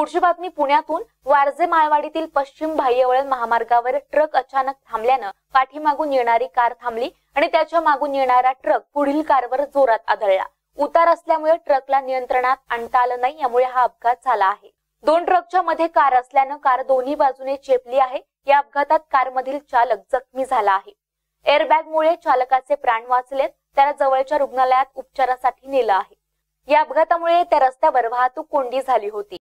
पुढची बातमी पुण्यातून. वारजे माळवाडीतील पश्चिम बाह्यवळण महामार्गावर ट्रक अचानक थांबल्यानं पाठीमागून येणारी कार थांबली आणि त्याच्या मागून येणारा ट्रक पुढील कारवर जोरात आदळला. उतार असल्यामुळे ट्रकला नियंत्रणात आणता आलं नाही यामुळे हा अपघात झाला आहे. दोन ट्रकच्या मध्ये कार असल्यानं कार दोन्ही बाजूने चेपली आहे. या अपघातात कारमधील चालक जखमी झाला आहे. एअरबॅगमुळे चालकाचे प्राण वाचलेत त्याला जवळच्या रुग्णालयात उपचारासाठी नेलं आहे. या अपघातामुळे त्या रस्त्यावर वाहतूक कोंडी झाली होती.